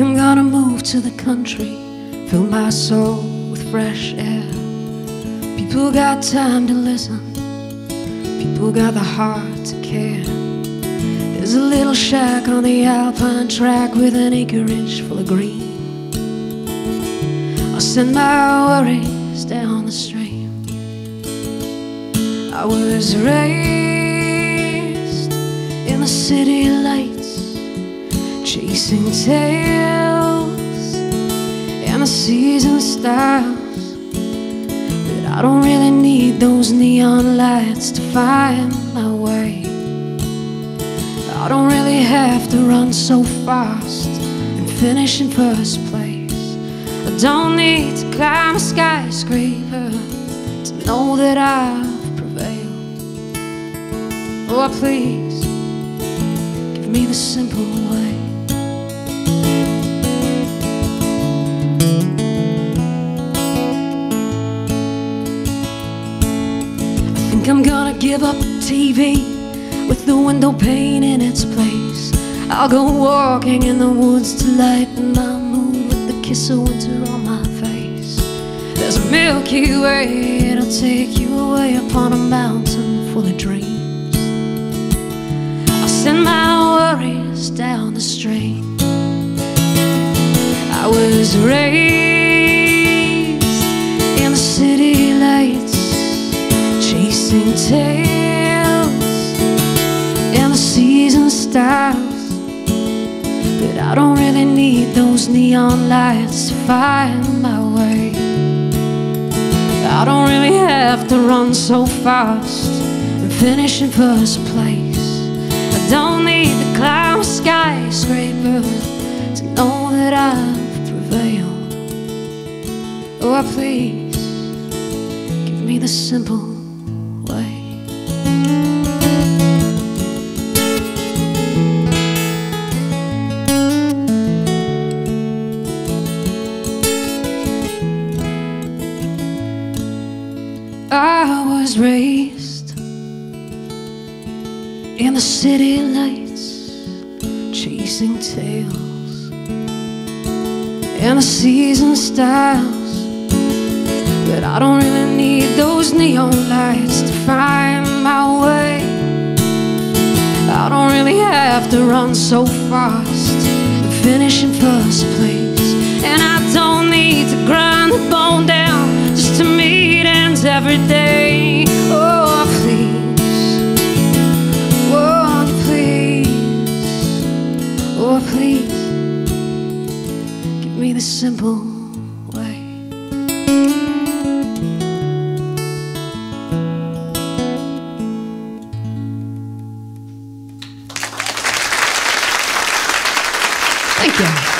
I'm gonna move to the country, fill my soul with fresh air. People got time to listen, people got the heart to care. There's a little shack on the alpine track with an acreage full of green. I'll send my worries down the stream. I was raised in the city lights, chasing tails and the season styles. But I don't really need those neon lights to find my way. I don't really have to run so fast and finish in first place. I don't need to climb a skyscraper to know that I've prevailed. Oh, please, give me the simple way. Think I'm gonna give up TV with the window pane in its place. I'll go walking in the woods to lighten my mood with the kiss of winter on my face. There's a Milky Way, it'll take you away upon a mountain full of dreams. I'll send my worries down the stream. I was raised chasing tails and the season styles. But I don't really need those neon lights to find my way. I don't really have to run so fast and finish in first place. I don't need climb a skyscraper to know that I've prevailed. Oh, please give me the simple way. I was raised in the city lights, chasing tails and the season styles. But I don't really need those neon lights to find my way. I don't really have to run so fast and finish in first place. And I don't need to grind the bone down just to meet ends every day. Oh, please, you please, oh, please, give me the simple Thank you.